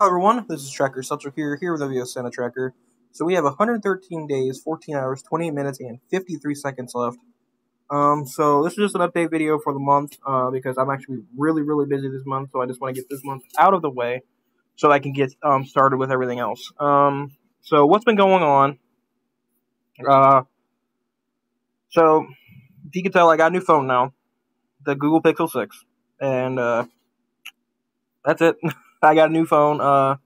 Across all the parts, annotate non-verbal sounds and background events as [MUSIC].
Hello everyone, this is Tracker's Central here, here with the Santa Tracker. So we have 113 days, 14 hours, 28 minutes, and 53 seconds left. Um, so this is just an update video for the month, uh, because I'm actually really, really busy this month, so I just want to get this month out of the way so I can get um, started with everything else. Um, so what's been going on? Uh, so, if you can tell, I got a new phone now, the Google Pixel 6, and uh, that's it. [LAUGHS] I got a new phone. Uh,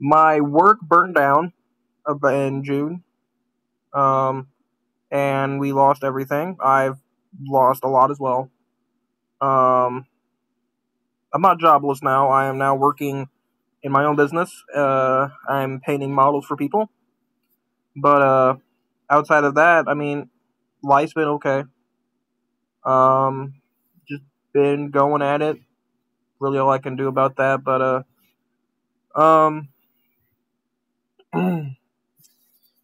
my work burned down in June, um, and we lost everything. I've lost a lot as well. Um, I'm not jobless now. I am now working in my own business. Uh, I'm painting models for people. But uh, outside of that, I mean, life's been okay. Um, just been going at it really all I can do about that. But uh, um, [CLEARS THROAT]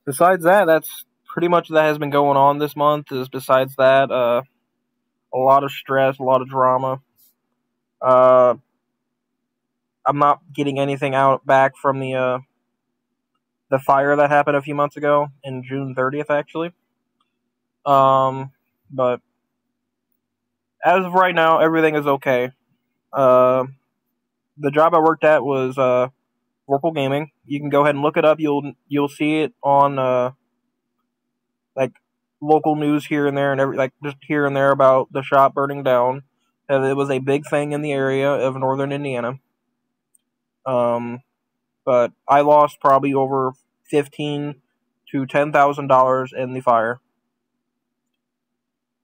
besides that, that's pretty much that has been going on this month. Is besides that, uh, a lot of stress, a lot of drama. Uh, I'm not getting anything out back from the uh, the fire that happened a few months ago in June 30th, actually. Um, but as of right now, everything is okay. Uh, the job I worked at was uh, Whirlpool Gaming. You can go ahead and look it up. You'll you'll see it on uh, like local news here and there, and every like just here and there about the shop burning down. And it was a big thing in the area of northern Indiana. Um, but I lost probably over fifteen to ten thousand dollars in the fire.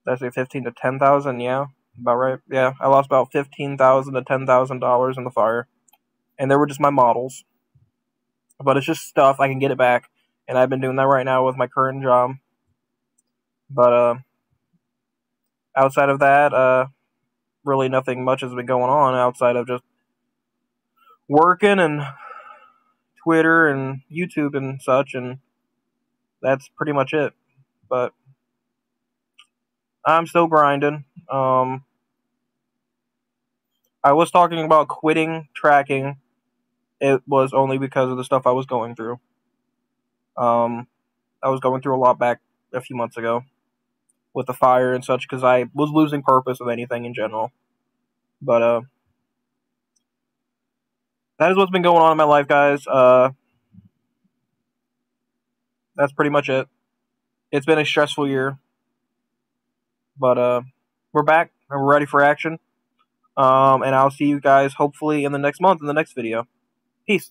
I say fifteen to ten thousand? Yeah. About right. Yeah, I lost about fifteen thousand to ten thousand dollars in the fire, and they were just my models. But it's just stuff I can get it back, and I've been doing that right now with my current job. But uh, outside of that, uh, really nothing much has been going on outside of just working and Twitter and YouTube and such, and that's pretty much it. But I'm still grinding. Um, I was talking about quitting tracking. It was only because of the stuff I was going through. Um, I was going through a lot back a few months ago with the fire and such because I was losing purpose of anything in general. But uh, that is what's been going on in my life, guys. Uh, that's pretty much it. It's been a stressful year. But uh, we're back and we're ready for action. Um, and I'll see you guys hopefully in the next month in the next video. Peace.